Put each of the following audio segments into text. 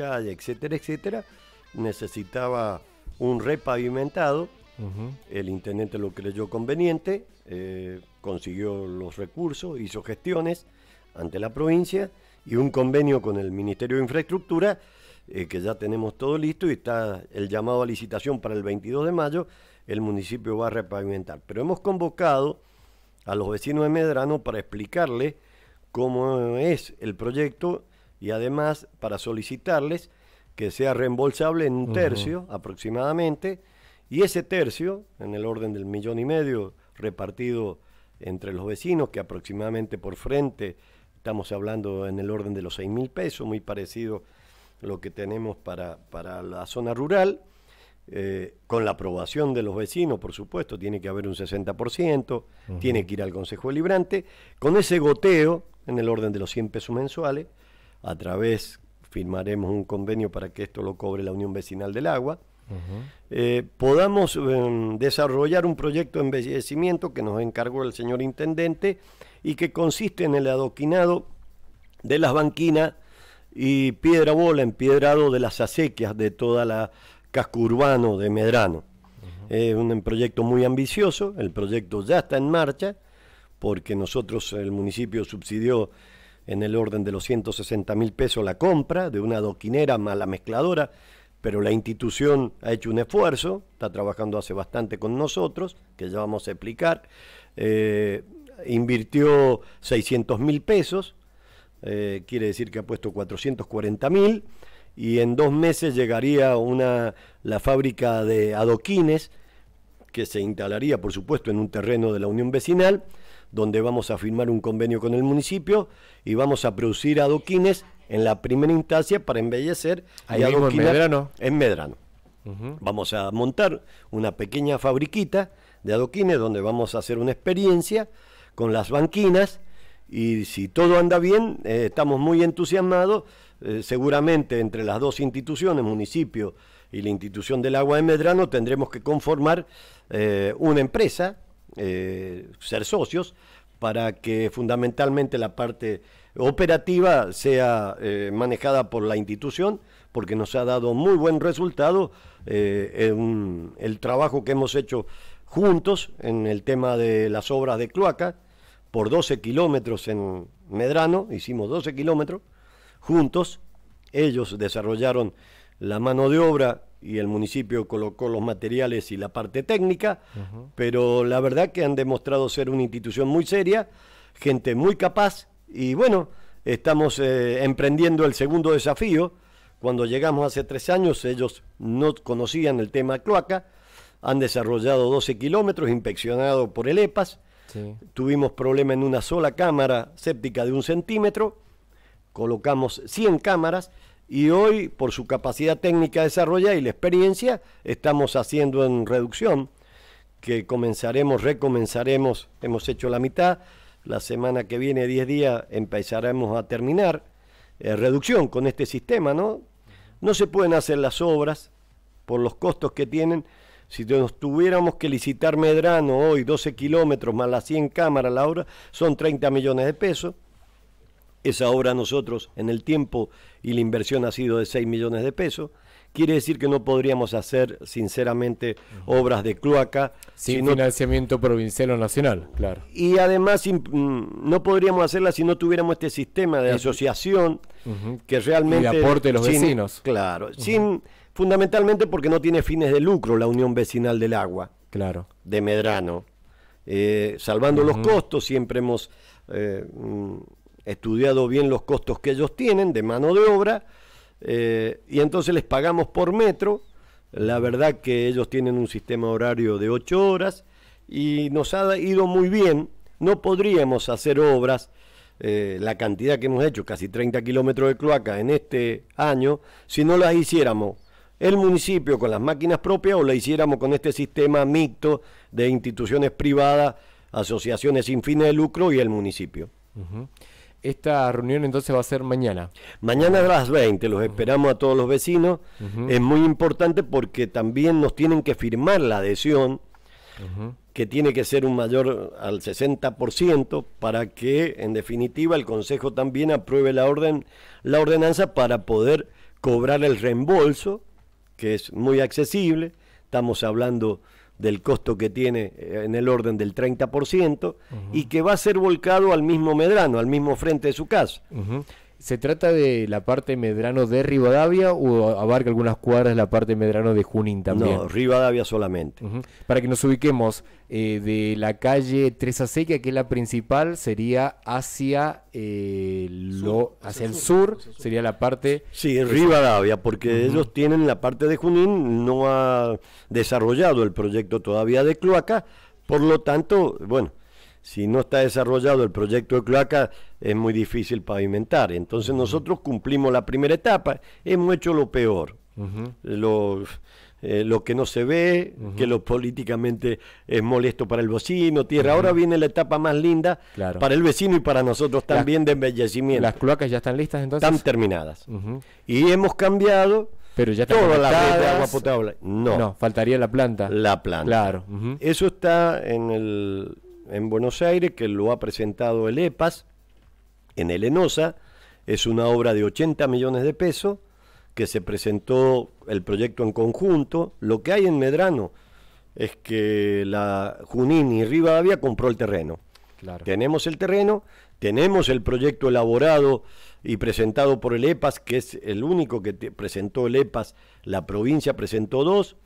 etcétera, etcétera, necesitaba un repavimentado. El intendente lo creyó conveniente, eh, consiguió los recursos, hizo gestiones ante la provincia y un convenio con el Ministerio de Infraestructura, eh, que ya tenemos todo listo y está el llamado a licitación para el 22 de mayo, el municipio va a repavimentar. Pero hemos convocado a los vecinos de Medrano para explicarles cómo es el proyecto y además para solicitarles que sea reembolsable en un tercio aproximadamente, y ese tercio, en el orden del millón y medio repartido entre los vecinos, que aproximadamente por frente estamos hablando en el orden de los 6 mil pesos, muy parecido a lo que tenemos para, para la zona rural, eh, con la aprobación de los vecinos, por supuesto, tiene que haber un 60%, tiene que ir al Consejo Deliberante, con ese goteo en el orden de los 100 pesos mensuales, a través firmaremos un convenio para que esto lo cobre la Unión Vecinal del Agua, eh, podamos em, desarrollar un proyecto de embellecimiento que nos encargó el señor Intendente y que consiste en el adoquinado de las banquinas y piedra bola empiedrado de las acequias de toda la casco urbano de Medrano. Es un proyecto muy ambicioso, el proyecto ya está en marcha, porque nosotros, el municipio subsidió en el orden de los 160 mil pesos la compra de una adoquinera más la mezcladora, pero la institución ha hecho un esfuerzo, está trabajando hace bastante con nosotros, que ya vamos a explicar, eh, invirtió 600 mil pesos, eh, quiere decir que ha puesto 440 mil, y en dos meses llegaría una, la fábrica de adoquines, que se instalaría, por supuesto, en un terreno de la Unión Vecinal, donde vamos a firmar un convenio con el municipio y vamos a producir adoquines en la primera instancia para embellecer Ahí en Medrano. En Medrano. Vamos a montar una pequeña fabriquita de adoquines donde vamos a hacer una experiencia con las banquinas y si todo anda bien, eh, estamos muy entusiasmados, eh, seguramente entre las dos instituciones, municipio y la institución del agua de Medrano, tendremos que conformar eh, una empresa, ser socios, para que fundamentalmente la parte operativa sea eh, manejada por la institución, porque nos ha dado muy buen resultado eh, el trabajo que hemos hecho juntos en el tema de las obras de cloaca, por 12 kilómetros en Medrano, hicimos 12 kilómetros juntos, ellos desarrollaron la mano de obra y el municipio colocó los materiales y la parte técnica, pero la verdad que han demostrado ser una institución muy seria, gente muy capaz y bueno, estamos eh, emprendiendo el segundo desafío. Cuando llegamos hace tres años ellos no conocían el tema cloaca, han desarrollado 12 kilómetros inspeccionado por el EPAS, tuvimos problema en una sola cámara séptica de un centímetro, colocamos 100 cámaras y hoy, por su capacidad técnica desarrollada y la experiencia, estamos haciendo en reducción, que comenzaremos, recomenzaremos, hemos hecho la mitad, la semana que viene, 10 días, empezaremos a terminar eh, reducción con este sistema, ¿no? No se pueden hacer las obras por los costos que tienen. Si nos tuviéramos que licitar Medrano hoy, 12 kilómetros más las 100 cámaras la obra, son 30 millones de pesos esa obra nosotros en el tiempo y la inversión ha sido de 6 millones de pesos. Quiere decir que no podríamos hacer, sinceramente, obras de cloaca. Sin financiamiento provincial o nacional, claro. Y además mm, no podríamos hacerla si no tuviéramos este sistema de asociación que realmente... Y aporte de los vecinos. Claro, sin, fundamentalmente porque no tiene fines de lucro la Unión Vecinal del Agua. Claro. De Medrano. Eh, salvando los costos, siempre hemos... Eh, mm, estudiado bien los costos que ellos tienen de mano de obra eh, y entonces les pagamos por metro. La verdad que ellos tienen un sistema horario de 8 horas y nos ha ido muy bien. No podríamos hacer obras, eh, la cantidad que hemos hecho, casi 30 kilómetros de cloaca en este año, si no las hiciéramos el municipio con las máquinas propias o la hiciéramos con este sistema mixto de instituciones privadas, asociaciones sin fines de lucro y el municipio. Esta reunión entonces va a ser mañana. Mañana a las 20, los esperamos a todos los vecinos. Es muy importante porque también nos tienen que firmar la adhesión, que tiene que ser un mayor al 60%, para que en definitiva el Consejo también apruebe la, orden, la ordenanza para poder cobrar el reembolso, que es muy accesible, estamos hablando del costo que tiene eh, en el orden del 30%, y que va a ser volcado al mismo Medrano, al mismo frente de su casa. ¿Se trata de la parte Medrano de Rivadavia o abarca algunas cuadras la parte Medrano de Junín también? No, Rivadavia solamente. Para que nos ubiquemos, eh, de la calle Tres Acequia, que es la principal, sería hacia, eh, lo, hacia el sur, sería la parte... Sí, Rivadavia, porque ellos tienen la parte de Junín, no ha desarrollado el proyecto todavía de cloaca, por lo tanto, bueno, si no está desarrollado el proyecto de cloaca, es muy difícil pavimentar. Entonces nosotros cumplimos la primera etapa, hemos hecho lo peor. Eh, lo, que no se ve, que lo políticamente es molesto para el vecino, tierra. Ahora viene la etapa más linda para el vecino y para nosotros también de embellecimiento. ¿Las cloacas ya están listas entonces? Están terminadas. Y hemos cambiado pero ya toda la red de agua potable. No. No, faltaría la planta. La planta. Claro. Eso está en el en Buenos Aires, que lo ha presentado el EPAS en el ENOSA. Es una obra de 80 millones de pesos que se presentó el proyecto en conjunto. Lo que hay en Medrano es que la Junín y Rivadavia compró el terreno. Tenemos el terreno, tenemos el proyecto elaborado y presentado por el EPAS, que es el único que presentó el EPAS. La provincia presentó dos,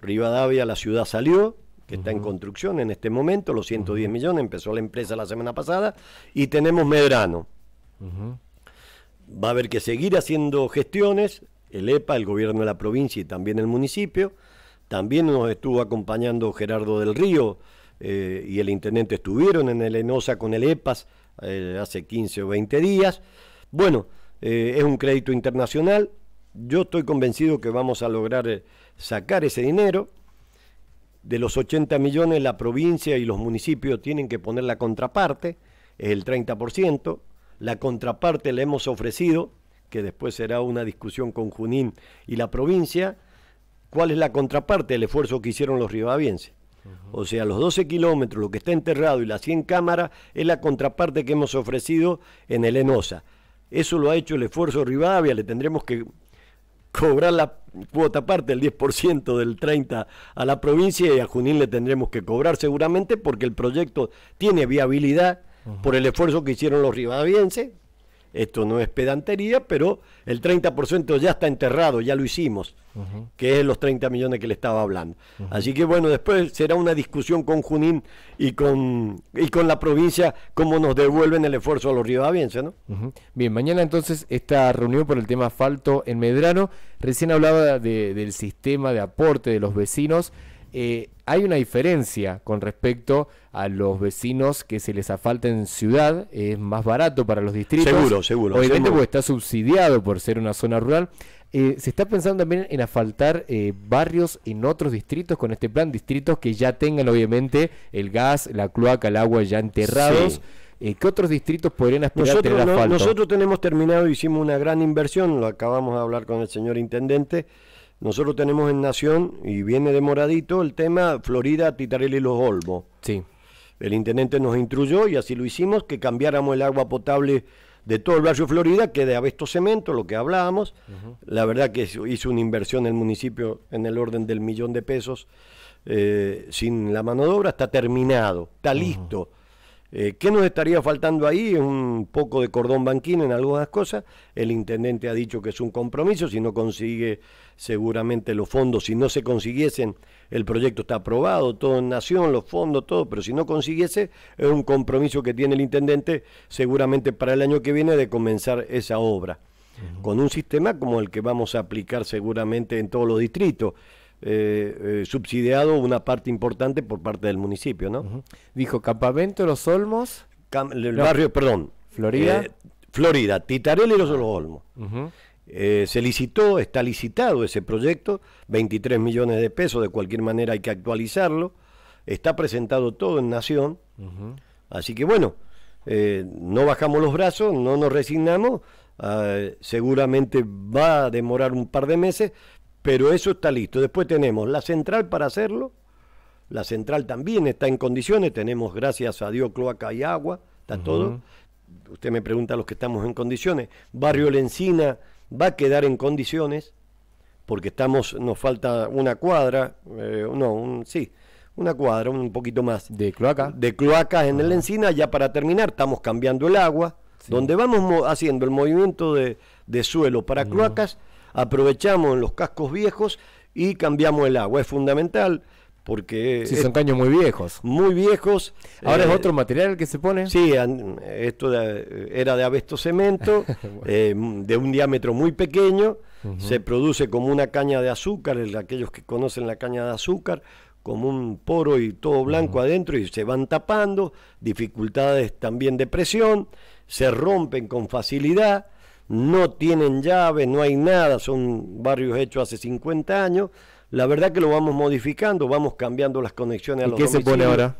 Rivadavia, la ciudad salió, que está en construcción en este momento, los 110 millones, empezó la empresa la semana pasada, y tenemos Medrano. Va a haber que seguir haciendo gestiones, el EPA, el gobierno de la provincia y también el municipio. También nos estuvo acompañando Gerardo del Río eh, y el intendente estuvieron en el ENOSA con el EPAS eh, hace 15 o 20 días. Bueno, eh, es un crédito internacional. Yo estoy convencido que vamos a lograr sacar ese dinero de los 80 millones la provincia y los municipios tienen que poner la contraparte, es el 30%. La contraparte le hemos ofrecido, que después será una discusión con Junín y la provincia, cuál es la contraparte del esfuerzo que hicieron los ribavienses. O sea, los 12 kilómetros, lo que está enterrado y las 100 cámaras es la contraparte que hemos ofrecido en el ENOSA. Eso lo ha hecho el esfuerzo Rivadavia, le tendremos que cobrar la cuota parte, el 10% del 30% a la provincia y a Junín le tendremos que cobrar seguramente porque el proyecto tiene viabilidad por el esfuerzo que hicieron los rivadavienses esto no es pedantería, pero el 30% ya está enterrado, ya lo hicimos, que es los 30 millones que le estaba hablando. Así que bueno, después será una discusión con Junín y con, y con la provincia cómo nos devuelven el esfuerzo a los ribavienses, ¿no? Bien, mañana entonces esta reunión por el tema asfalto en Medrano. Recién hablaba del sistema de aporte de los vecinos. Eh, hay una diferencia con respecto a los vecinos que se les asfalta en ciudad, es más barato para los distritos. Seguro, seguro. Obviamente porque está subsidiado por ser una zona rural. Eh, ¿Se está pensando también en asfaltar eh, barrios en otros distritos con este plan? Distritos que ya tengan obviamente el gas, la cloaca, el agua ya enterrados. ¿Qué otros distritos podrían aspirar a tener asfalto? nosotros tenemos terminado, hicimos una gran inversión, lo acabamos de hablar con el señor intendente, nosotros tenemos en Nación, y viene demoradito, el tema Florida, Titarelli y Los Olmos. Sí. El intendente nos instruyó, y así lo hicimos, que cambiáramos el agua potable de todo el barrio Florida, que de Abesto Cemento, lo que hablábamos. La verdad que hizo una inversión el municipio en el orden del millón de pesos. Eh, sin la mano de obra, está terminado, está listo. Eh, ¿Qué nos estaría faltando ahí? Un poco de cordón banquín en algunas cosas. El intendente ha dicho que es un compromiso. Si no consigue seguramente los fondos, si no se consiguiesen, el proyecto está aprobado, todo en nación, los fondos, todo. Pero si no consiguiese, es un compromiso que tiene el intendente seguramente para el año que viene de comenzar esa obra. Con un sistema como el que vamos a aplicar seguramente en todos los distritos. Eh, eh, subsidiado una parte importante por parte del municipio, ¿no? Dijo Campamento Los Olmos. el barrio, perdón. Florida. Eh, Florida, Titarel y Los Olmos. se licitó, está licitado ese proyecto, 23 millones de pesos, de cualquier manera hay que actualizarlo. Está presentado todo en Nación. Así que bueno, no bajamos los brazos, no nos resignamos. Ah, seguramente va a demorar un par de meses, pero eso está listo. Después tenemos la central para hacerlo. La central también está en condiciones. Tenemos, gracias a Dios, cloaca y agua. Está todo. Usted me pregunta a los que estamos en condiciones. Barrio Lencina va a quedar en condiciones, porque estamos, nos falta una cuadra, eh, no, un, sí, una cuadra, un poquito más. ¿De cloaca? De cloacas en el Encina, ya para terminar, estamos cambiando el agua, donde vamos haciendo el movimiento de, suelo para cloacas, aprovechamos en los cascos viejos y cambiamos el agua. Es fundamental porque... Sí, son caños muy viejos. Muy viejos. ¿Ahora es eh, otro material que se pone? Sí, esto era de abesto cemento, eh, de un diámetro muy pequeño, se produce como una caña de azúcar, aquellos que conocen la caña de azúcar, como un poro y todo blanco adentro y se van tapando, dificultades también de presión, se rompen con facilidad, no tienen llave, no hay nada, son barrios hechos hace 50 años. La verdad que lo vamos modificando, vamos cambiando las conexiones a ¿Y ¿Qué se pone ahora?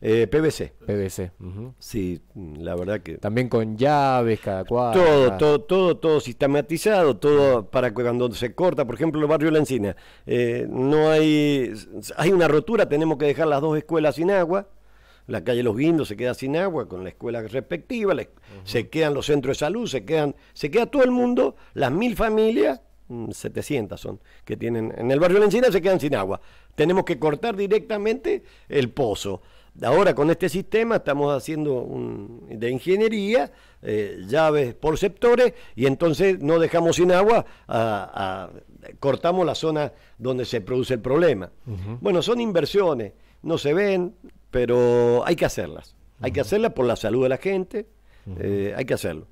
Eh, PVC. PVC. Sí, la verdad que. También con llaves cada cuadro. Todo, todo, todo, todo sistematizado, todo para que cuando se corta, por ejemplo, el barrio La Encina, eh, no hay. Hay una rotura, tenemos que dejar las dos escuelas sin agua. La calle Los Guindos se queda sin agua con la escuela respectiva, se quedan los centros de salud, se quedan, se queda todo el mundo, las mil familias 700 mm, son, que tienen en el barrio La Encina se quedan sin agua. Tenemos que cortar directamente el pozo. Ahora con este sistema estamos haciendo un, de ingeniería, eh, llaves por sectores, y entonces no dejamos sin agua, cortamos la zona donde se produce el problema. Bueno, son inversiones, no se ven, pero hay que hacerlas. Hay que hacerlas por la salud de la gente, eh, hay que hacerlo.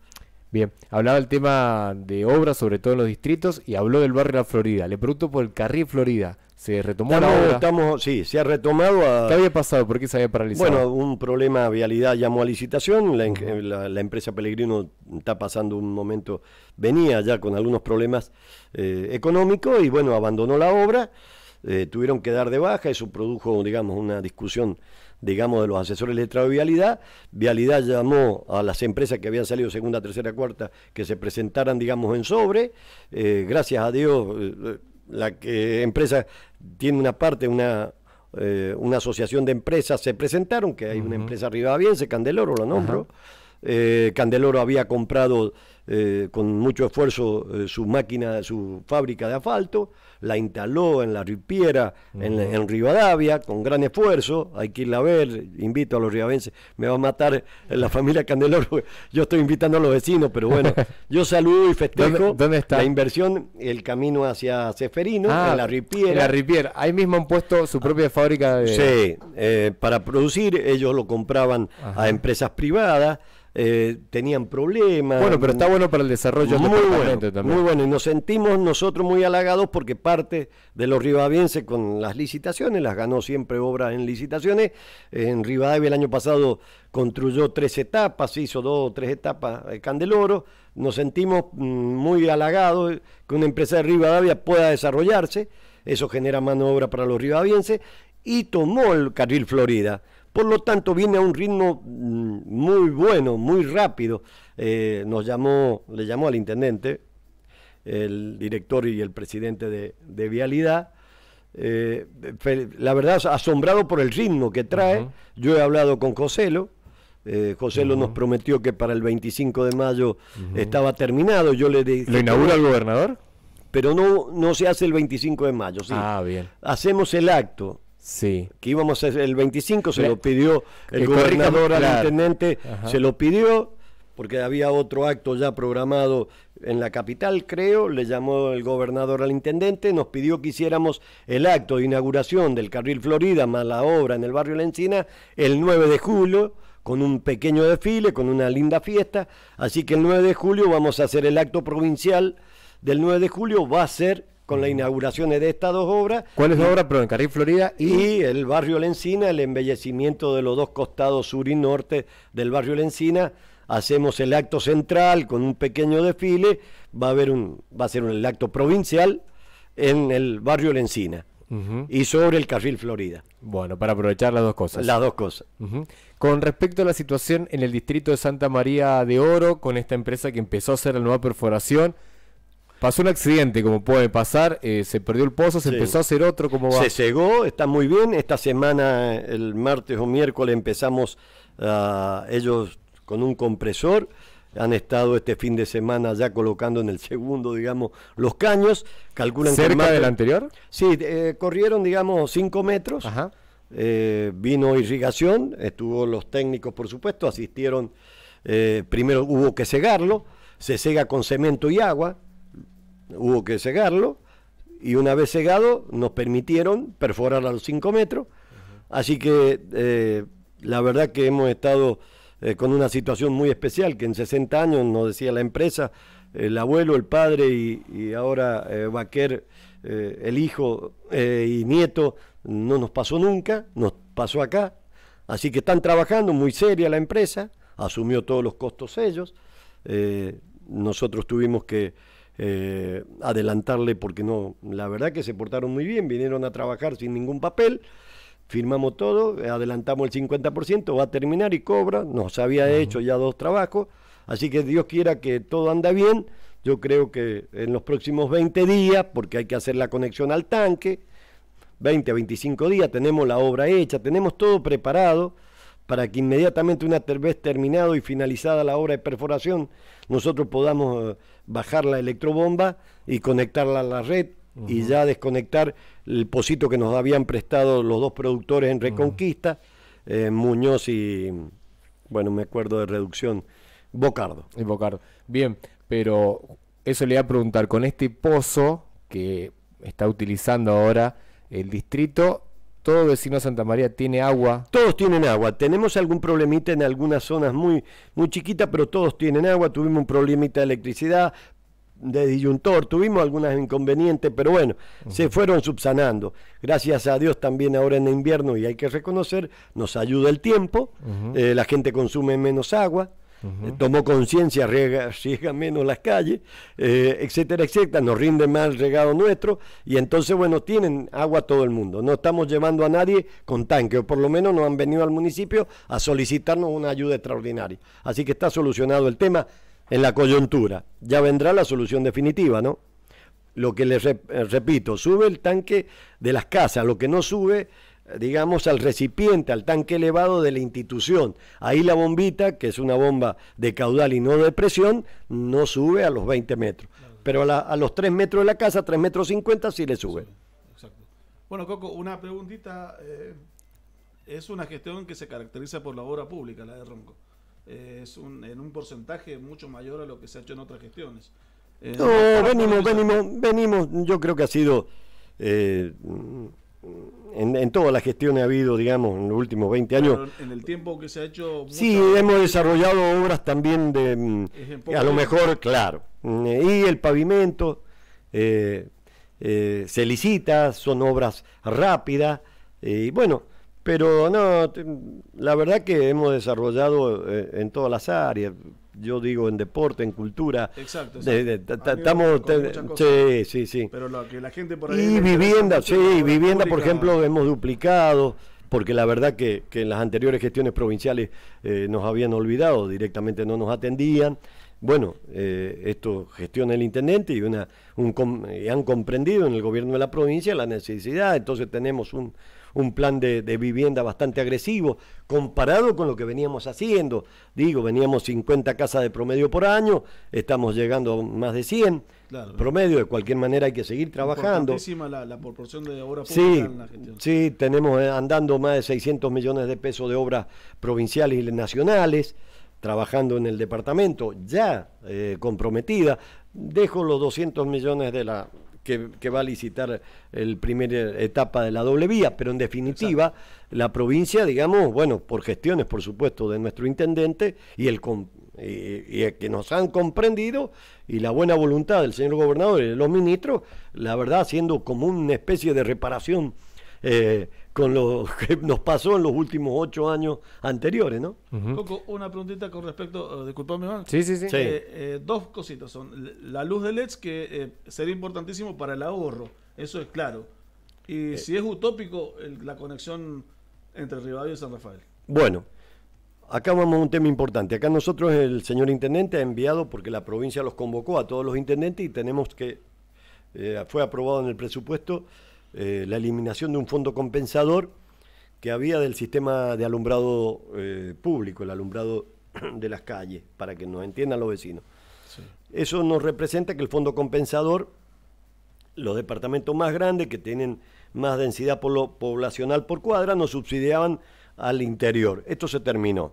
Bien, hablaba el tema de obras, sobre todo en los distritos, y habló del barrio La Florida. Le pregunto por el carril Florida. ¿Se retomó la obra? Estamos, sí, se ha retomado. ¿Qué había pasado? ¿Por qué se había paralizado? Bueno, un problema de vialidad llamó a licitación. La, empresa Pellegrino está pasando un momento, venía ya con algunos problemas eh, económicos y bueno, abandonó la obra. Eh, tuvieron que dar de baja, eso produjo, digamos, una discusión digamos, de los asesores letrados de Vialidad. Vialidad llamó a las empresas que habían salido segunda, tercera, cuarta, que se presentaran, digamos, en sobre. Eh, gracias a Dios, eh, la que, empresa tiene una parte, una, eh, una asociación de empresas se presentaron, que hay una empresa se Candeloro, lo nombro. Candeloro había comprado con mucho esfuerzo su máquina, su fábrica de asfalto la instaló en la Ripiera, en, Rivadavia, con gran esfuerzo, hay que irla a ver, invito a los ribavenses, me va a matar la familia Candeloro, yo estoy invitando a los vecinos, pero bueno, yo saludo y festejo ¿Dónde, está? la inversión, el camino hacia Ceferino, ah, en la Ripiera. En la Ripiera, ahí mismo han puesto su propia fábrica de... Sí, eh, para producir, ellos lo compraban a empresas privadas, eh, tenían problemas. Bueno, pero está bueno para el desarrollo muy bueno, también. Muy bueno, y nos sentimos nosotros muy halagados porque parte de los ribavienses con las licitaciones, las ganó siempre obras en licitaciones. En Rivadavia el año pasado construyó tres etapas, hizo dos o tres etapas de Candeloro. Nos sentimos mm, muy halagados que una empresa de Rivadavia pueda desarrollarse. Eso genera mano de obra para los ribavienses. Y tomó el carril Florida por lo tanto, viene a un ritmo mm, muy bueno, muy rápido. Eh, nos llamó, le llamó al intendente, el director y el presidente de, Vialidad. Eh, la verdad, asombrado por el ritmo que trae. Yo he hablado con Joselo. Eh, Joselo nos prometió que para el 25 de mayo estaba terminado. Yo le dije, ¿Lo inaugura el gobernador? Pero no, no se hace el 25 de mayo. ¿sí? Ah, bien. Hacemos el acto Sí. Que íbamos a hacer el 25, se lo pidió el gobernador al intendente, se lo pidió porque había otro acto ya programado en la capital, creo, le llamó el gobernador al intendente, nos pidió que hiciéramos el acto de inauguración del carril Florida más la obra en el barrio La Encina el 9 de julio, con un pequeño desfile, con una linda fiesta, así que el 9 de julio vamos a hacer el acto provincial del 9 de julio, va a ser con las inauguraciones de estas dos obras. ¿Cuál es la obra? Pero en Carril Florida y... el barrio Lencina, el embellecimiento de los dos costados sur y norte del barrio Lencina. Hacemos el acto central con un pequeño desfile. Va a haber un, va a ser el acto provincial en el barrio Lencina. Y sobre el Carril Florida. Bueno, para aprovechar las dos cosas. Las dos cosas. Con respecto a la situación en el distrito de Santa María de Oro, con esta empresa que empezó a hacer la nueva perforación, Pasó un accidente, como puede pasar, eh, se perdió el pozo, se empezó a hacer otro, como va? Se cegó, está muy bien. Esta semana, el martes o miércoles, empezamos a ellos con un compresor han estado este fin de semana ya colocando en el segundo, digamos, los caños. Calculan ¿Cerca del anterior? Sí, eh, corrieron, digamos, 5 metros. Eh, vino irrigación, estuvo los técnicos, por supuesto, asistieron. Eh, primero hubo que cegarlo, se cega con cemento y agua, hubo que cegarlo, y una vez cegado nos permitieron perforar a los 5 metros. Así que la verdad que hemos estado eh, con una situación muy especial, que en 60 años, nos decía la empresa, el abuelo, el padre y, ahora eh, Baquer, eh, el hijo y nieto, no nos pasó nunca, nos pasó acá. Así que están trabajando, muy seria la empresa, asumió todos los costos ellos. nosotros tuvimos que adelantarle porque no, la verdad que se portaron muy bien, vinieron a trabajar sin ningún papel firmamos todo, adelantamos el 50%, va a terminar y cobra, nos había hecho ya dos trabajos, así que Dios quiera que todo anda bien, yo creo que en los próximos 20 días, porque hay que hacer la conexión al tanque, 20 a 25 días, tenemos la obra hecha, tenemos todo preparado para que inmediatamente una vez terminado y finalizada la obra de perforación, nosotros podamos eh, bajar la electrobomba y conectarla a la red y ya desconectar el pocito que nos habían prestado los dos productores en Reconquista, eh, Muñoz y, bueno, me acuerdo de reducción, Bocardo. Y Bocardo. Bien, pero eso le voy a preguntar, con este pozo que está utilizando ahora el distrito, todo vecino de Santa María tiene agua. Todos tienen agua. Tenemos algún problemita en algunas zonas muy, muy chiquitas, pero todos tienen agua. Tuvimos un problemita de electricidad, de disyuntor, tuvimos algunos inconvenientes, pero bueno, se fueron subsanando. Gracias a Dios también ahora en invierno, y hay que reconocer, nos ayuda el tiempo, eh, la gente consume menos agua, tomó conciencia, riega, riega, menos las calles, eh, etcétera, etcétera, nos rinde más el regado nuestro, y entonces, bueno, tienen agua todo el mundo. No estamos llevando a nadie con tanque, o por lo menos no han venido al municipio a solicitarnos una ayuda extraordinaria. Así que está solucionado el tema en la coyuntura. Ya vendrá la solución definitiva, ¿no? Lo que les eh, repito, sube el tanque de las casas, lo que no sube, digamos, al recipiente, al tanque elevado de la institución. Ahí la bombita, que es una bomba de caudal y no de presión, no sube a los 20 metros. Pero a, los 3 metros de la casa, 3 metros 50, sí le sube. exacto. Bueno, Coco, una preguntita. Eh, es una gestión que se caracteriza por la obra pública, la de Ronco es un, en un porcentaje mucho mayor a lo que se ha hecho en otras gestiones. Eh, no, venimos, venimos, venimos, yo creo que ha sido, eh, en, todas las gestiones ha habido, digamos, en los últimos 20 años. en el tiempo que se ha hecho... Sí, hemos desarrollado obras también de, mm, a lo mejor, claro, y el pavimento eh, se licita, son obras rápidas, y bueno, pero no, la verdad que hemos desarrollado eh, en todas las áreas. Yo digo en deporte, en cultura. Exacto. Estamos. Sí, sí, sí. Pero lo que la gente por ahí. Y vivienda, sí, vivienda, por ejemplo, hemos duplicado porque la verdad que, que en las anteriores gestiones provinciales eh, nos habían olvidado, directamente no nos atendían. Bueno, eh, esto gestiona el intendente y, una, un, y han comprendido en el gobierno de la provincia la necesidad, entonces tenemos un, un plan de, vivienda bastante agresivo comparado con lo que veníamos haciendo. Digo, veníamos 50 casas de promedio por año, estamos llegando a más de 100 promedio, de cualquier manera hay que seguir trabajando. La, la proporción de obra sí, en la gestión. Sí, tenemos eh, andando más de 600 millones de pesos de obras provinciales y nacionales trabajando en el departamento, ya eh, comprometida. Dejo los 200 millones de la que, va a licitar el primer etapa de la doble vía, pero en definitiva la provincia, digamos, bueno, por gestiones, por supuesto, de nuestro intendente y el y, que nos han comprendido y la buena voluntad del señor gobernador y de los ministros, la verdad, haciendo como una especie de reparación eh, con lo que nos pasó en los últimos ocho años anteriores, ¿no? Coco, una preguntita con respecto, uh, disculpame, Sí, sí, sí. Eh, eh, dos cositas son. La luz de LEDs, que sería importantísimo para el ahorro, eso es claro. Y si es utópico, la conexión entre Rivadavia y San Rafael. Bueno, acá vamos a un tema importante. Acá nosotros, el señor intendente ha enviado, porque la provincia los convocó a todos los intendentes y tenemos que, fue aprobado en el presupuesto, eh, la eliminación de un fondo compensador que había del sistema de alumbrado eh, público, el alumbrado de las calles, para que nos entiendan los vecinos. Eso nos representa que el fondo compensador, los departamentos más grandes que tienen más densidad poblacional por cuadra, nos subsidiaban al interior. Esto se terminó.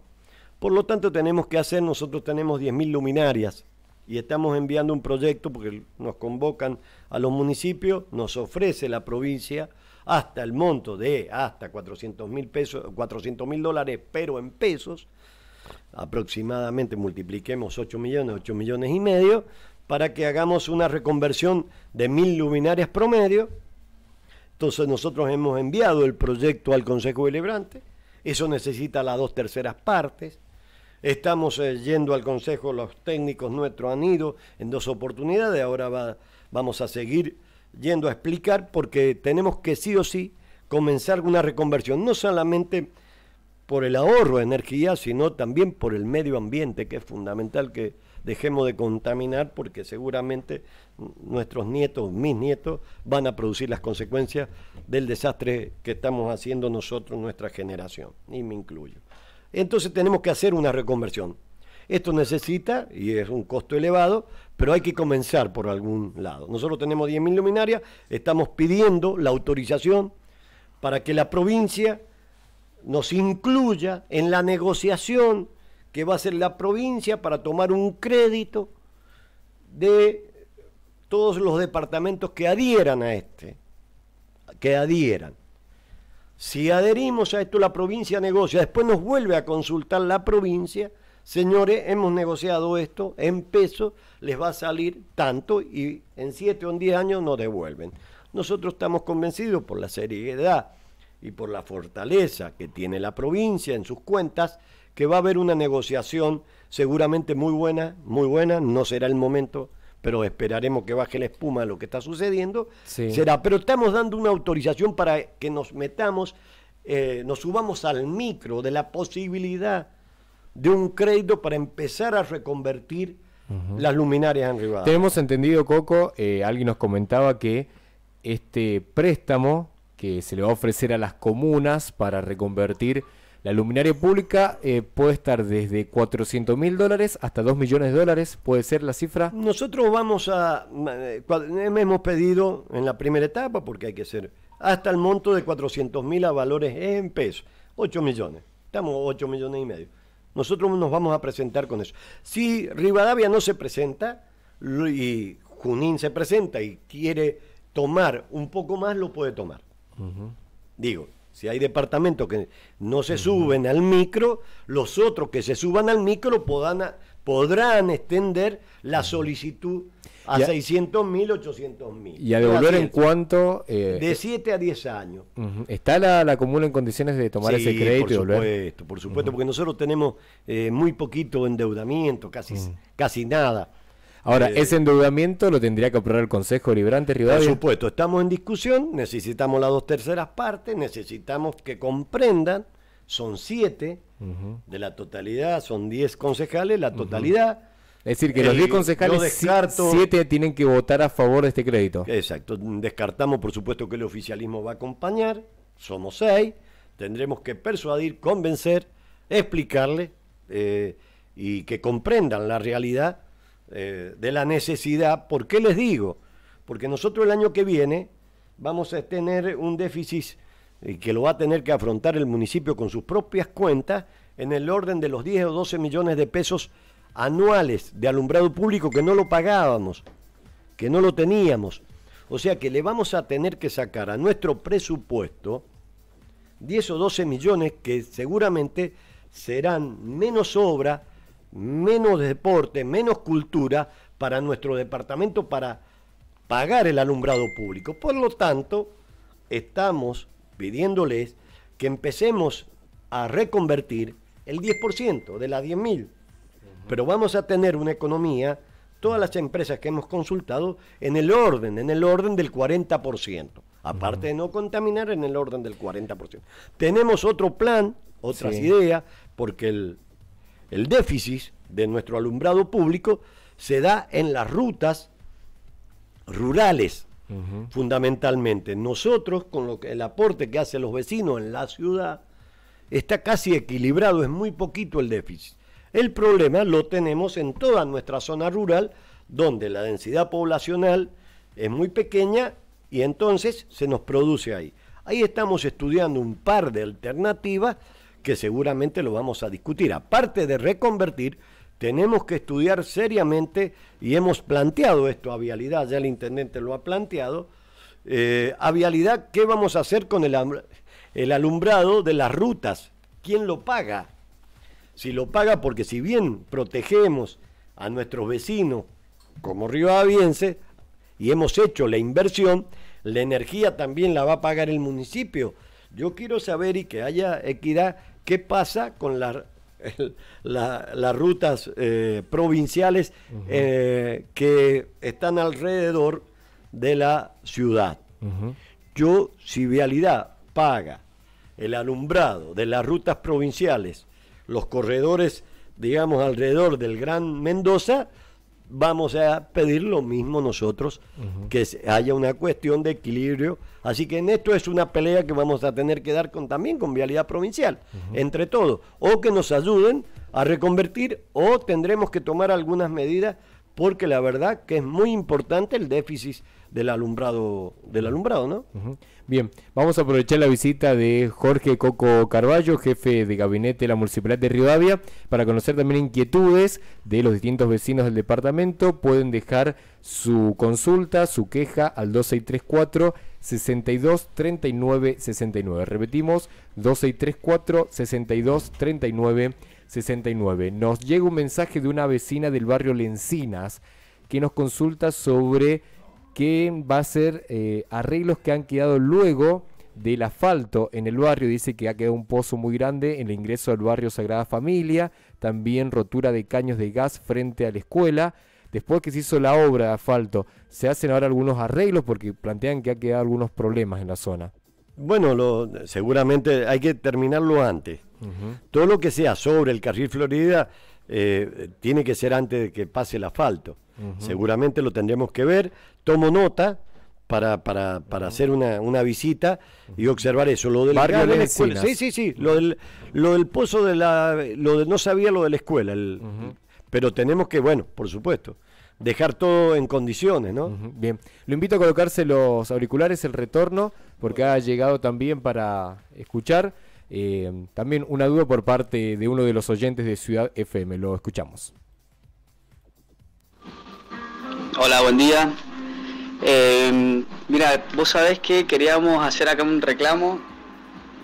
Por lo tanto, tenemos que hacer, nosotros tenemos 10.000 luminarias y estamos enviando un proyecto porque nos convocan a los municipios, nos ofrece la provincia hasta el monto de hasta 400 mil pesos, 400 mil dólares, pero en pesos, aproximadamente multipliquemos 8 millones, 8 millones y medio, para que hagamos una reconversión de mil luminarias promedio. Entonces nosotros hemos enviado el proyecto al Consejo Deliberante, eso necesita las dos terceras partes. Estamos eh, yendo al Consejo, los técnicos nuestros han ido en dos oportunidades, ahora va, vamos a seguir yendo a explicar porque tenemos que sí o sí comenzar una reconversión, no solamente por el ahorro de energía, sino también por el medio ambiente, que es fundamental que dejemos de contaminar porque seguramente nuestros nietos, mis nietos, van a producir las consecuencias del desastre que estamos haciendo nosotros, nuestra generación, y me incluyo. Entonces tenemos que hacer una reconversión. Esto necesita, y es un costo elevado, pero hay que comenzar por algún lado. Nosotros tenemos 10.000 luminarias, estamos pidiendo la autorización para que la provincia nos incluya en la negociación que va a hacer la provincia para tomar un crédito de todos los departamentos que adhieran a este, que adhieran. Si adherimos a esto, la provincia negocia, después nos vuelve a consultar la provincia, señores, hemos negociado esto en pesos, les va a salir tanto y en siete o en diez años nos devuelven. Nosotros estamos convencidos por la seriedad y por la fortaleza que tiene la provincia en sus cuentas, que va a haber una negociación seguramente muy buena, muy buena, no será el momento pero esperaremos que baje la espuma de lo que está sucediendo, será. Pero estamos dando una autorización para que nos metamos, eh, nos subamos al micro de la posibilidad de un crédito para empezar a reconvertir las luminarias en Rivadavia. Tenemos entendido, Coco, eh, alguien nos comentaba que este préstamo que se le va a ofrecer a las comunas para reconvertir la luminaria pública eh, puede estar desde 400 mil dólares hasta 2 millones de dólares, puede ser la cifra. Nosotros vamos a, eh, hemos pedido en la primera etapa, porque hay que ser, hasta el monto de 400 mil a valores en pesos, 8 millones, estamos 8 millones y medio. Nosotros nos vamos a presentar con eso. Si Rivadavia no se presenta y Junín se presenta y quiere tomar un poco más, lo puede tomar. Digo, si hay departamentos que no se suben al micro, los otros que se suban al micro podrán, podrán extender la solicitud a, 600 mil, 800 mil. ¿Y a devolver en cuánto? Eh, de 7 a 10 años. ¿Está la, la, comuna en condiciones de tomar ese crédito? Por supuesto, por supuesto, porque nosotros tenemos eh, muy poquito endeudamiento, casi, casi nada. Ahora, eh, ese endeudamiento lo tendría que aprobar el Consejo Librante Rivadavia. Por supuesto, estamos en discusión, necesitamos las dos terceras partes, necesitamos que comprendan, son siete de la totalidad, son diez concejales, la totalidad. Es decir, que los diez concejales, siete tienen que votar a favor de este crédito. Exacto, descartamos por supuesto que el oficialismo va a acompañar, somos seis, tendremos que persuadir, convencer, explicarle eh, y que comprendan la realidad eh, de la necesidad. ¿Por qué les digo? Porque nosotros el año que viene vamos a tener un déficit eh, que lo va a tener que afrontar el municipio con sus propias cuentas en el orden de los 10 o 12 millones de pesos anuales de alumbrado público que no lo pagábamos, que no lo teníamos. O sea que le vamos a tener que sacar a nuestro presupuesto 10 o 12 millones que seguramente serán menos obra menos deporte, menos cultura para nuestro departamento para pagar el alumbrado público. Por lo tanto, estamos pidiéndoles que empecemos a reconvertir el 10% de las 10.000. Pero vamos a tener una economía, todas las empresas que hemos consultado, en el orden, en el orden del 40%. Aparte de no contaminar, en el orden del 40%. Tenemos otro plan, otras ideas, porque el, el déficit de nuestro alumbrado público se da en las rutas rurales, fundamentalmente. Nosotros, con lo que, el aporte que hacen los vecinos en la ciudad, está casi equilibrado, es muy poquito el déficit. El problema lo tenemos en toda nuestra zona rural, donde la densidad poblacional es muy pequeña y entonces se nos produce ahí. Ahí estamos estudiando un par de alternativas que seguramente lo vamos a discutir. Aparte de reconvertir, tenemos que estudiar seriamente y hemos planteado esto a Vialidad, ya el intendente lo ha planteado. Eh, a Vialidad, ¿qué vamos a hacer con el, alumbrado de las rutas? ¿Quién lo paga? Si lo paga porque si bien protegemos a nuestros vecinos como Aviense y hemos hecho la inversión, la energía también la va a pagar el municipio. Yo quiero saber y que haya equidad qué pasa con las rutas eh, provinciales eh, que están alrededor de la ciudad. Yo, si Vialidad paga el alumbrado de las rutas provinciales, los corredores, digamos, alrededor del Gran Mendoza, vamos a pedir lo mismo nosotros, que haya una cuestión de equilibrio. Así que en esto es una pelea que vamos a tener que dar con, también con vialidad provincial, entre todos, o que nos ayuden a reconvertir o tendremos que tomar algunas medidas porque la verdad que es muy importante el déficit del alumbrado, del alumbrado, ¿no? Bien, vamos a aprovechar la visita de Jorge Coco Carballo, jefe de gabinete de la Municipalidad de Rivadavia, para conocer también inquietudes de los distintos vecinos del departamento. Pueden dejar su consulta, su queja al 2634 62 39 69. Repetimos, 2634 62 39 69. Nos llega un mensaje de una vecina del barrio Lencinas que nos consulta sobre que va a ser eh, arreglos que han quedado luego del asfalto en el barrio. Dice que ha quedado un pozo muy grande en el ingreso al barrio Sagrada Familia, también rotura de caños de gas frente a la escuela. Después que se hizo la obra de asfalto, se hacen ahora algunos arreglos porque plantean que ha quedado algunos problemas en la zona. Bueno, lo, seguramente hay que terminarlo antes. Todo lo que sea sobre el carril Florida eh, tiene que ser antes de que pase el asfalto. Seguramente lo tendremos que ver. Tomo nota para, para, para hacer una, una, visita y observar eso. Lo del Barrio de la escuela. Sí, sí, sí. Lo del, lo del pozo de la. Lo de, no sabía lo de la escuela. El, Pero tenemos que, bueno, por supuesto, dejar todo en condiciones, ¿no? Bien. Lo invito a colocarse los auriculares, el retorno, porque ha llegado también para escuchar. Eh, también una duda por parte de uno de los oyentes de Ciudad FM. Lo escuchamos. Hola, buen día. Eh, mira, vos sabés que queríamos hacer acá un reclamo.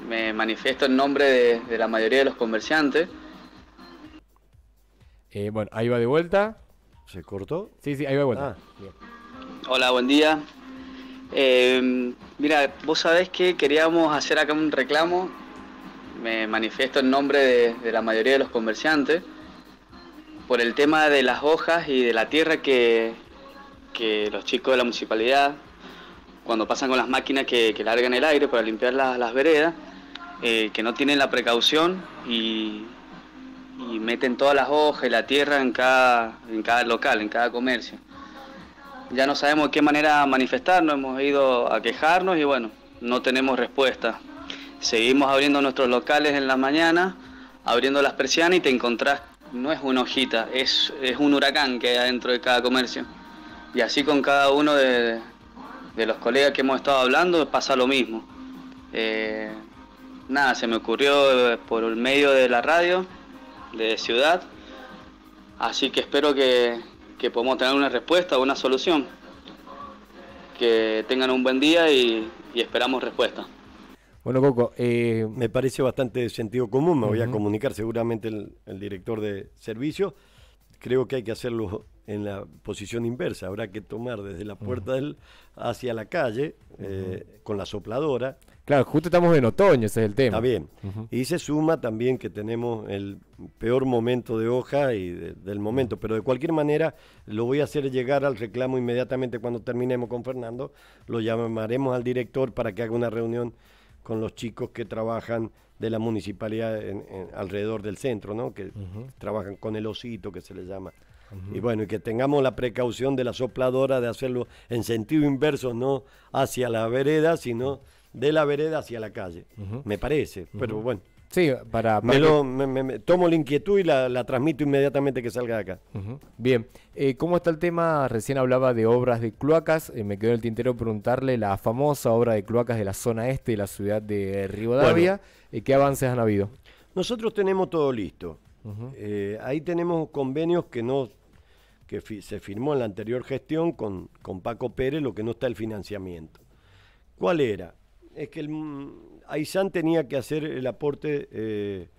Me manifiesto en nombre de, la mayoría de los comerciantes. Eh, bueno, ahí va de vuelta. ¿Se cortó? Sí, sí, ahí va de vuelta. Ah. Hola, buen día. Eh, mira, vos sabés que queríamos hacer acá un reclamo. Me manifiesto en nombre de, de la mayoría de los comerciantes por el tema de las hojas y de la tierra que, que los chicos de la municipalidad, cuando pasan con las máquinas que, largan el aire para limpiar las veredas, eh, que no tienen la precaución y, meten todas las hojas y la tierra en cada, en cada local, en cada comercio. Ya no sabemos de qué manera manifestarnos, hemos ido a quejarnos y bueno, no tenemos respuesta. Seguimos abriendo nuestros locales en la mañana, abriendo las persianas y te encontrás, no es una hojita, es, es un huracán que hay adentro de cada comercio. Y así con cada uno de, los colegas que hemos estado hablando pasa lo mismo. Eh, nada, se me ocurrió por el medio de la radio de Ciudad, así que espero que, que podamos tener una respuesta o una solución. Que tengan un buen día y, esperamos respuesta. Bueno, Coco, eh, me parece bastante sentido común, me voy a comunicar seguramente el, el director de servicio. Creo que hay que hacerlo en la posición inversa. Habrá que tomar desde la puerta del hacia la calle eh, con la sopladora. Claro, justo estamos en otoño, ese es el tema. Está bien. Y se suma también que tenemos el peor momento de hoja y del momento, pero de cualquier manera lo voy a hacer llegar al reclamo inmediatamente cuando terminemos con Fernando. Lo llamaremos al director para que haga una reunión con los chicos que trabajan de la municipalidad alrededor del centro, ¿no? Que trabajan con el osito que se le llama. Y bueno, y que tengamos la precaución de la sopladora de hacerlo en sentido inverso, no hacia la vereda, sino de la vereda hacia la calle. Me parece, pero bueno. Sí, para... me lo, me, tomo la inquietud y la, la, transmito inmediatamente que salga de acá. Bien, eh, ¿cómo está el tema? Recién hablaba de obras de cloacas, eh, me quedó el tintero preguntarle la famosa obra de cloacas de la zona este de la ciudad de Rivadavia, eh, ¿qué avances han habido? Nosotros tenemos todo listo. ahí tenemos convenios que no que se firmó en la anterior gestión con, con Paco Pérez, lo que no está el financiamiento. ¿Cuál era? Es que el, Aizán tenía que hacer el aporte eh,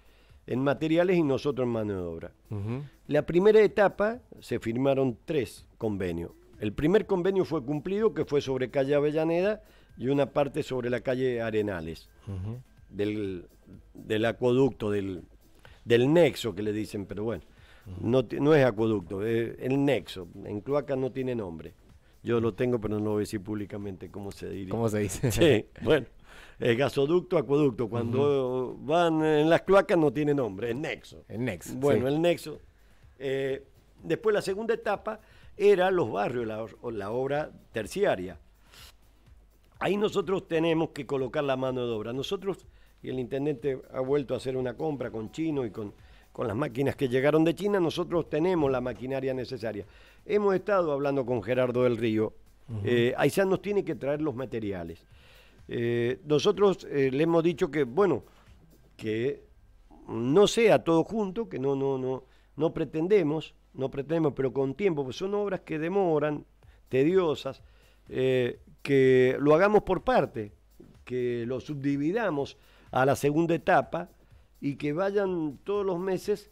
en materiales y nosotros en mano de obra. La primera etapa se firmaron tres convenios. El primer convenio fue cumplido, que fue sobre calle Avellaneda y una parte sobre la calle Arenales, del, acueducto, del, del, nexo que le dicen, pero bueno, no, no, es acueducto, es el nexo. En Cloaca no tiene nombre. Yo lo tengo, pero no lo voy a decir públicamente cómo se dice. ¿Cómo se dice? Sí, bueno. Eh, gasoducto, acueducto. Cuando van en las cloacas no tiene nombre, es nexo. El nexo. Bueno, el nexo. Eh, después la segunda etapa era los barrios, la, la obra terciaria. Ahí nosotros tenemos que colocar la mano de obra. Nosotros, y el intendente ha vuelto a hacer una compra con Chino y con, con las máquinas que llegaron de China, nosotros tenemos la maquinaria necesaria. Hemos estado hablando con Gerardo del Río. Uh nos tiene que traer los materiales. Eh, nosotros eh, le hemos dicho que, bueno, que no sea todo junto, que no, no, no, no pretendemos, no pretendemos, pero con tiempo, pues son obras que demoran, tediosas, eh, que lo hagamos por parte, que lo subdividamos a la segunda etapa y que vayan todos los meses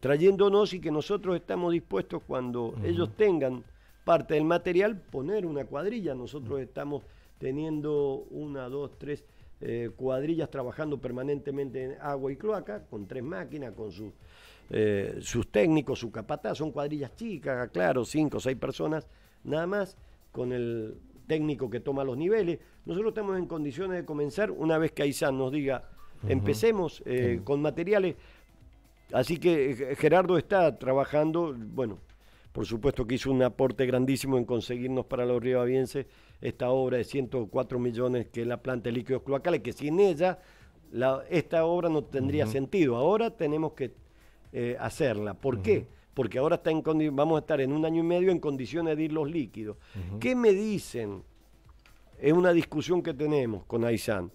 trayéndonos y que nosotros estamos dispuestos cuando ellos tengan parte del material poner una cuadrilla, nosotros estamos teniendo una, dos, tres eh, cuadrillas trabajando permanentemente en agua y cloaca, con tres máquinas, con eh, sus técnicos, su capataz, son cuadrillas chicas, claro, cinco o seis personas, nada más, con el técnico que toma los niveles. Nosotros estamos en condiciones de comenzar una vez que Aizán nos diga, empecemos eh, con materiales. Así que Gerardo está trabajando, bueno, por supuesto que hizo un aporte grandísimo en conseguirnos para los ribavienses esta obra de 104 millones que es la planta de líquidos cloacales, que sin ella esta obra no tendría sentido. Ahora tenemos que eh, hacerla. ¿Por qué? Porque ahora está en vamos a estar en un año y medio en condiciones de ir los líquidos. ¿Qué me dicen? Es una discusión que tenemos con Aizán.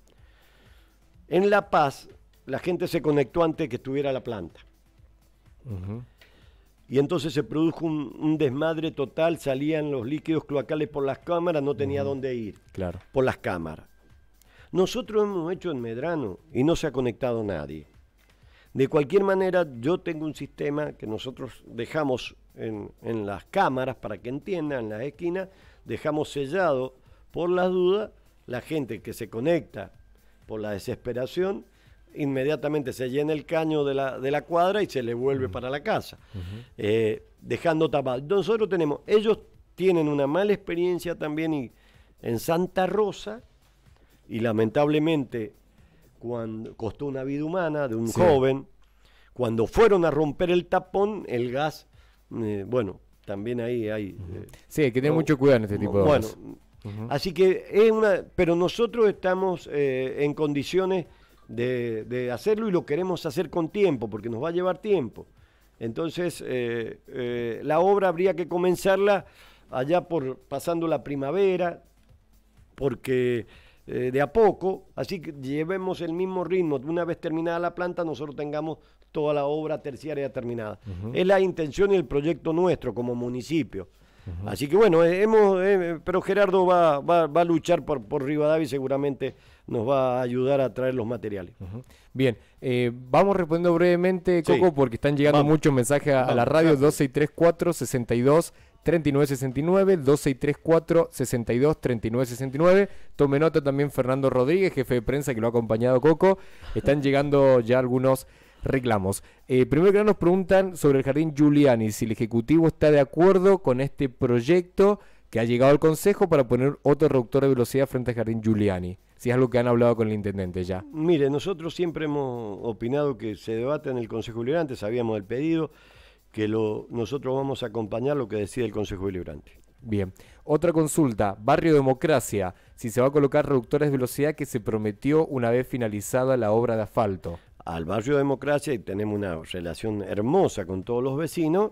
En La Paz, la gente se conectó antes que estuviera la planta y entonces se produjo un, desmadre total, salían los líquidos cloacales por las cámaras, no tenía dónde ir. Claro. Por las cámaras. Nosotros hemos hecho en Medrano y no se ha conectado nadie. De cualquier manera, yo tengo un sistema que nosotros dejamos en, en las cámaras para que entiendan, en las esquinas, dejamos sellado por las dudas la gente que se conecta por la desesperación inmediatamente se llena el caño de la, de la cuadra y se le vuelve para la casa, eh, dejando tapado. Nosotros tenemos, ellos tienen una mala experiencia también en Santa Rosa y lamentablemente cuando costó una vida humana de un joven, cuando fueron a romper el tapón, el gas, eh, bueno, también ahí hay... Eh, sí, hay que tener mucho cuidado en este tipo de Bueno, así que es una... Pero nosotros estamos en condiciones de, hacerlo y lo queremos hacer con tiempo, porque nos va a llevar tiempo. Entonces, eh, eh, la obra habría que comenzarla allá por pasando la primavera, porque eh, de a poco, así que llevemos el mismo ritmo. Una vez terminada la planta, nosotros tengamos toda la obra terciaria terminada. Es la intención y el proyecto nuestro como municipio. Así que bueno, hemos, pero Gerardo va, va, va, a luchar por, por Rivadavia y seguramente nos va a ayudar a traer los materiales. Bien, eh, vamos respondiendo brevemente, Coco, porque están llegando muchos mensajes a, la radio 2634 62 3969 2634 62 3969 Tome nota también Fernando Rodríguez, jefe de prensa que lo ha acompañado Coco. Están llegando ya algunos reclamos. Eh, primero que nada nos preguntan sobre el jardín Giuliani, si el Ejecutivo está de acuerdo con este proyecto que ha llegado al Consejo para poner otro reductor de velocidad frente al jardín Giuliani si es algo que han hablado con el intendente ya. Mire, nosotros siempre hemos opinado que se debate en el Consejo Deliberante, sabíamos del pedido, que lo, nosotros vamos a acompañar lo que decide el Consejo Deliberante. Bien. Otra consulta, Barrio Democracia, si se va a colocar reductores de velocidad que se prometió una vez finalizada la obra de asfalto. Al barrio Democracia y tenemos una relación hermosa con todos los vecinos,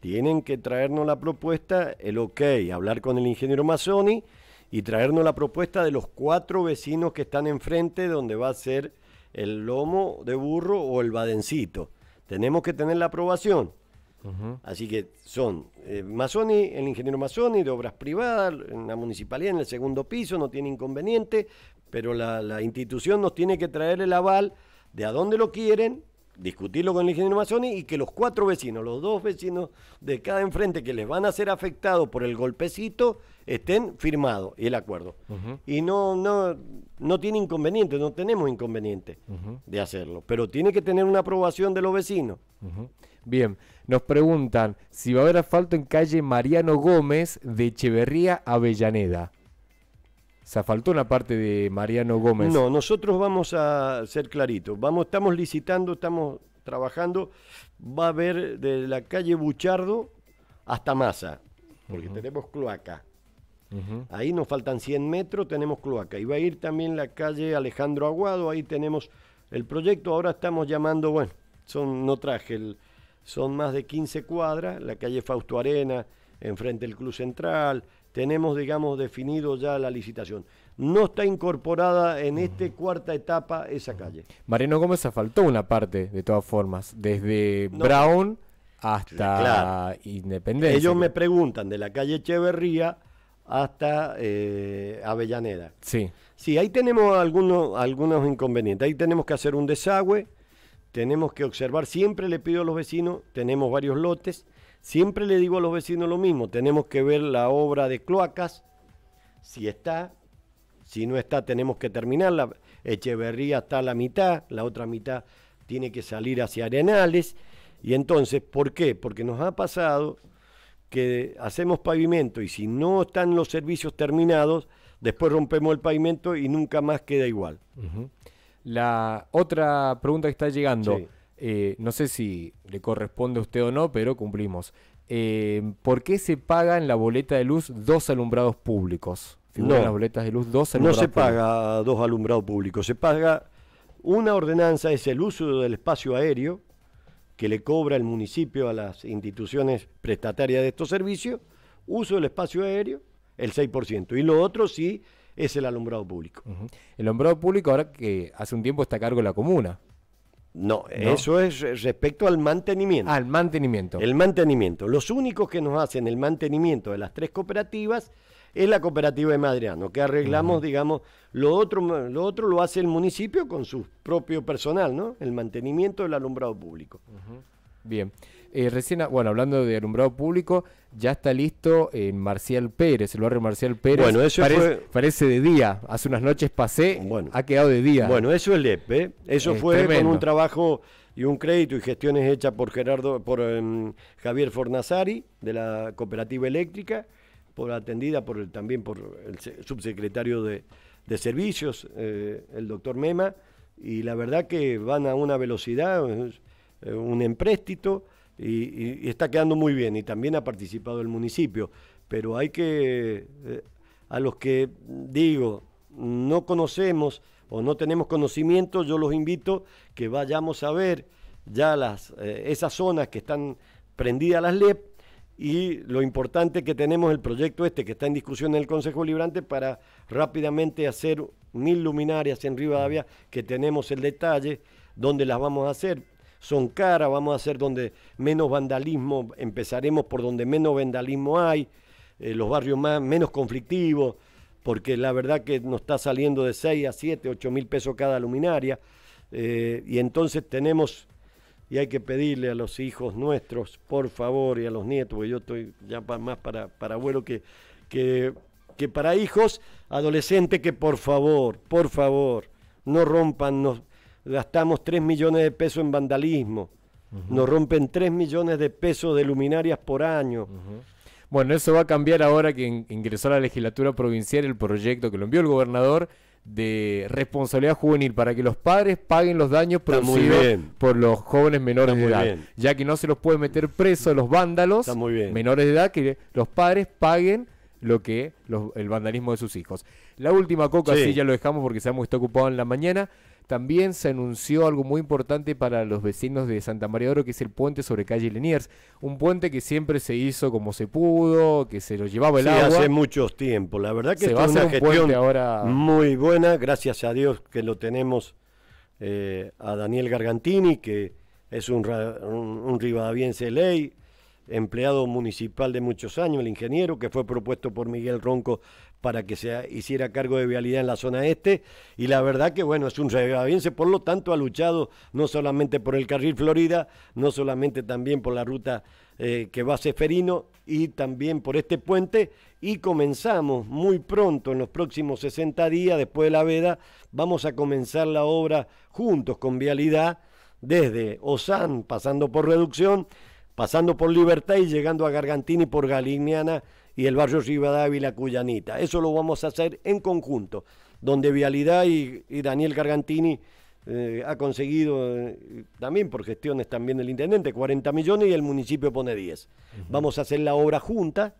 tienen que traernos la propuesta, el ok, hablar con el ingeniero Mazzoni y traernos la propuesta de los cuatro vecinos que están enfrente donde va a ser el lomo de burro o el badencito. Tenemos que tener la aprobación. Así que son eh, el ingeniero Mazzoni de obras privadas, en la municipalidad en el segundo piso, no tiene inconveniente, pero la, la institución nos tiene que traer el aval de a dónde lo quieren, discutirlo con el ingeniero Mazzoni y que los cuatro vecinos, los dos vecinos de cada enfrente que les van a ser afectados por el golpecito, estén firmados y el acuerdo. Y no, no, no tiene inconveniente, no tenemos inconveniente de hacerlo, pero tiene que tener una aprobación de los vecinos. Bien, nos preguntan si va a haber asfalto en calle Mariano Gómez de Echeverría Avellaneda. Se faltó una parte de Mariano Gómez. No, nosotros vamos a ser claritos. Vamos, estamos licitando, estamos trabajando. Va a haber de la calle Buchardo hasta Masa, porque tenemos cloaca. Ahí nos faltan 100 metros, tenemos cloaca. Y va a ir también la calle Alejandro Aguado, ahí tenemos el proyecto. Ahora estamos llamando, bueno, son, no traje, el, son más de 15 cuadras, la calle Fausto Arena, enfrente del Club Central, tenemos, digamos, definido ya la licitación. No está incorporada en esta cuarta etapa esa calle. Mariano Gómez faltó una parte, de todas formas, desde Brown hasta Independencia. Ellos me preguntan de la calle Echeverría hasta eh, Avellaneda. Sí. Sí, ahí tenemos algunos, algunos inconvenientes. Ahí tenemos que hacer un desagüe, tenemos que observar, siempre le pido a los vecinos, tenemos varios lotes, Siempre le digo a los vecinos lo mismo, tenemos que ver la obra de cloacas, si está, si no está tenemos que terminarla. Echeverría está a la mitad, la otra mitad tiene que salir hacia Arenales. Y entonces, ¿por qué? Porque nos ha pasado que hacemos pavimento y si no están los servicios terminados, después rompemos el pavimento y nunca más queda igual. La otra pregunta que está llegando. Eh, no sé si le corresponde a usted o no, pero cumplimos. Eh, ¿Por qué se paga en la boleta de luz dos alumbrados públicos? No, las boletas de luz dos no se paga dos alumbrados públicos, se paga una ordenanza, es el uso del espacio aéreo que le cobra el municipio a las instituciones prestatarias de estos servicios, uso del espacio aéreo, el 6%, y lo otro sí es el alumbrado público. El alumbrado público ahora que hace un tiempo está a cargo de la comuna. No, eso es respecto al mantenimiento. Al mantenimiento. El mantenimiento. Los únicos que nos hacen el mantenimiento de las tres cooperativas es la cooperativa de Madriano, que arreglamos, digamos, lo otro, lo otro lo hace el municipio con su propio personal, ¿no? El mantenimiento del alumbrado público. Bien. Eh, recién, bueno, hablando de alumbrado público, ya está listo en Marcial Pérez, el barrio Marcial Pérez. Bueno, eso parece, parece de día. Hace unas noches pasé, bueno, ha quedado de día. Bueno, eso es LEP, ¿eh? Eso fue con un trabajo y un crédito y gestiones hechas por Gerardo, por em, Javier Fornazari, de la Cooperativa Eléctrica, por atendida por también por el subsecretario de, Servicios, eh, el doctor Mema, y la verdad que van a una velocidad, un empréstito y, está quedando muy bien y también ha participado el municipio, pero hay que, eh, a los que digo, no conocemos o no tenemos conocimiento, yo los invito que vayamos a ver ya las, eh, esas zonas que están prendidas las LEP y lo importante que tenemos el proyecto este que está en discusión en el Consejo Librante para rápidamente hacer mil luminarias en Rivadavia, que tenemos el detalle, donde las vamos a hacer son caras, vamos a hacer donde menos vandalismo, empezaremos por donde menos vandalismo hay, eh, los barrios más, menos conflictivos, porque la verdad que nos está saliendo de 6 a 7, 8 mil pesos cada luminaria, eh, y entonces tenemos, y hay que pedirle a los hijos nuestros, por favor, y a los nietos, porque yo estoy ya más para, para abuelo que, que, para hijos, adolescentes, que por favor, por favor, no rompan, no, gastamos 3 millones de pesos en vandalismo, nos rompen 3 millones de pesos de luminarias por año. Bueno, eso va a cambiar ahora que ingresó a la legislatura provincial el proyecto que lo envió el gobernador de responsabilidad juvenil para que los padres paguen los daños producidos por los jóvenes menores de edad, ya que no se los puede meter preso a los vándalos menores de edad, que los padres paguen lo que el vandalismo de sus hijos. La última coca, sí. ya lo dejamos porque sabemos que está ocupado en la mañana. También se anunció algo muy importante para los vecinos de Santa María de Oro, que es el puente sobre calle Leniers. Un puente que siempre se hizo como se pudo, que se lo llevaba el sí, agua. hace muchos tiempos. La verdad que Se esto va a es hacer una un gestión ahora. muy buena. Gracias a Dios que lo tenemos eh, a Daniel Gargantini, que es un, un, un rivadaviense de ley, empleado municipal de muchos años, el ingeniero, que fue propuesto por Miguel Ronco para que se hiciera cargo de vialidad en la zona este. Y la verdad que, bueno, es un rivadaviense, por lo tanto ha luchado no solamente por el carril Florida, no solamente también por la ruta eh, que va a Seferino y también por este puente. Y comenzamos muy pronto, en los próximos 60 días, después de la veda, vamos a comenzar la obra juntos con vialidad desde Osan, pasando por Reducción, pasando por Libertad y llegando a Gargantini por Galignana y el barrio Rivadavia Cuyanita. Eso lo vamos a hacer en conjunto, donde Vialidad y, y Daniel Gargantini eh, ha conseguido, eh, también por gestiones también del intendente, 40 millones y el municipio pone 10. Vamos a hacer la obra junta,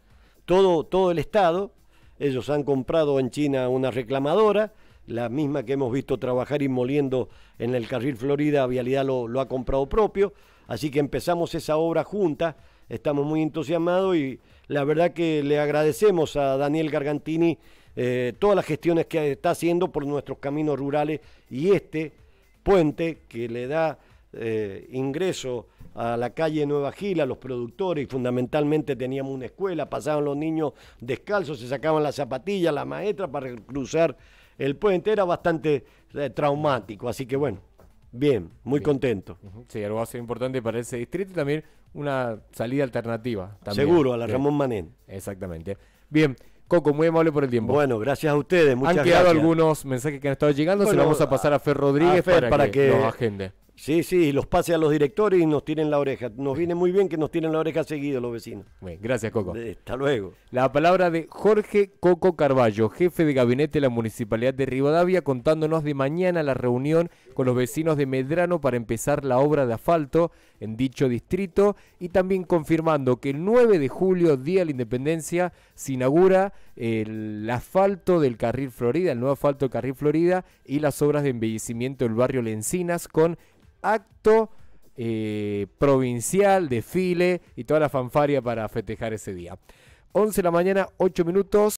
todo, todo el Estado. Ellos han comprado en China una reclamadora, la misma que hemos visto trabajar y moliendo en el carril Florida, Vialidad lo, lo ha comprado propio. Así que empezamos esa obra junta, estamos muy entusiasmados y la verdad que le agradecemos a Daniel Gargantini eh, todas las gestiones que está haciendo por nuestros caminos rurales y este puente que le da eh, ingreso a la calle Nueva Gila, a los productores, y fundamentalmente teníamos una escuela, pasaban los niños descalzos, se sacaban las zapatillas, la maestra para cruzar el puente, era bastante eh, traumático, así que bueno, bien, muy contento. Sí, algo ser importante para ese distrito y también una salida alternativa. también. Seguro, a la Bien, Ramón Manén. Exactamente. Bien, Coco, muy amable por el tiempo. Bueno, gracias a ustedes, muchas han quedado gracias. algunos mensajes que han estado llegando, se los vamos a pasar a Fer Rodríguez a Fer para, para que, que- nos agende. Sí, sí, los pase a los directores y nos tiren la oreja. Nos viene muy bien que nos tiren la oreja seguido los vecinos. Bien, gracias, Coco. Eh, Hasta luego. La palabra de Jorge Coco Carballo, jefe de gabinete de la Municipalidad de Rivadavia, contándonos de mañana la reunión con los vecinos de Medrano para empezar la obra de asfalto en dicho distrito y también confirmando que el 9 de julio, Día de la Independencia, se inaugura el asfalto del Carril Florida, el nuevo asfalto del Carril Florida y las obras de embellecimiento del barrio Lencinas con acto eh, provincial, desfile y toda la fanfaria para festejar ese día. 11 de la mañana, 8 minutos.